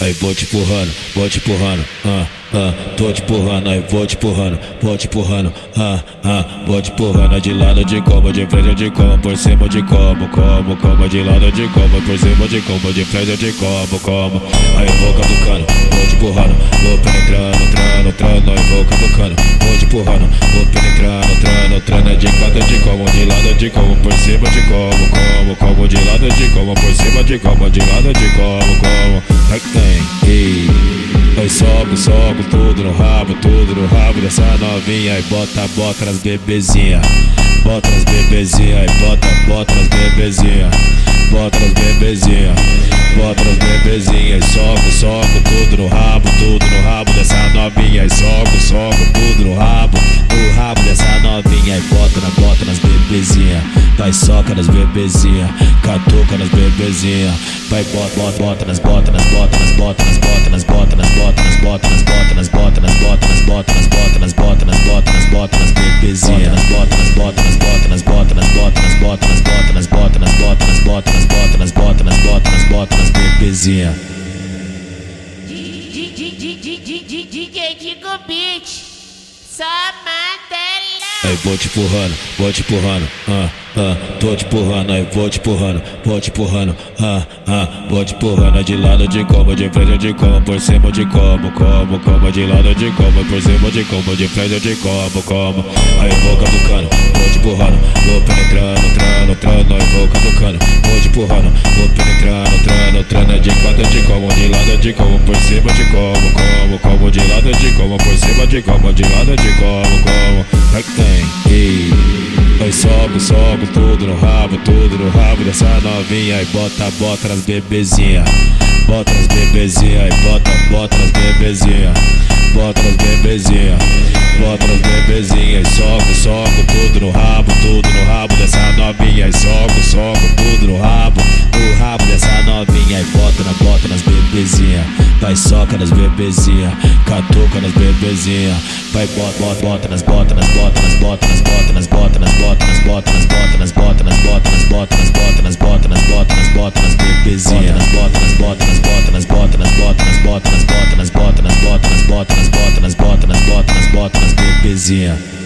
Aí vou te empurrando, vou te empurrando, ah, ah, tô te empurrando, aí vou te empurrando, vou te empurrando, ah, ah, vou te empurrando de lado de como, de frente de como, por cima de como, como, como, de lado de como, por cima de como, de frente de como, como. Aí vou catucando, vou te empurrando, vou penetrando, trando, trando, aí vou catucando, vou te empurrando, vou penetrando, trando, trando, de quatro de como, de lado de como, por cima de como, como, como, de lado de como, por cima de como, de lado de como, como. Aí tem, ei. Aí sobe, sobe tudo no rabo, tudo no rabo dessa novinha. Aí bota, bota nas bebezinha. Bota nas bebezinha, aí bota, bota nas bebezinha. Bota nas bebezinha. Bota nas bebezinha. Aí sobe, sobe Vai soca nas bebezinha. Catuca nas bebezinha. Vai bota, bota, bota nas bota, nas bota, nas bota, nas bota, nas bota, nas bota, nas bota, nas bota, nas bota, nas bota, nas bota, nas bota, nas bota, nas bota, nas bota, nas bebezinha. Nas bota, nas bota, nas bota, nas bota, nas bota, nas bota, nas bota, nas bota, nas bota, nas bota, nas bota, nas bota, nas bota, nas bota, nas bebezinha. DJ Digo Beat, Samadela. Aí vou te empurrando, vou te empurrando, ah, ah, tô te empurrando, aí vou te empurrando, vou te empurrando, ah, ah, vou te empurrando de lado de como, de frente de como, por cima de como, como, como, de lado de como, por cima de como, de frente de como, como. Aí vou catucando, vou te empurrando, vou penetrando, trando, trando, aí vou catucando, vou te empurrando, vou penetrando, trando, trando, de quatro de como, de lado de como, por cima de como, como, como, de lado de como, por cima de como, de lado de como, como. Tem, ei. Sobe, sobe tudo no rabo, tudo no rabo dessa novinha. Aí bota, bota nas bebezinha. Bota nas bebezinha, aí bota, bota nas bebezinha. Bota nas bebezinha. Bota nas bebezinha. Aí sobe, sobe tudo no rabo, tudo no rabo dessa novinha. Aí sobe, sobe tudo no rabo, no rabo dessa novinha. Aí bota na bota nas bebezinha. Vai soca nas bebezinha. Catuca nas bebezinha. Vai bota, bota, bota, nas bota, nas bota, nas bota, nas nas botas, botas, botas, botas, botas, bebezinha.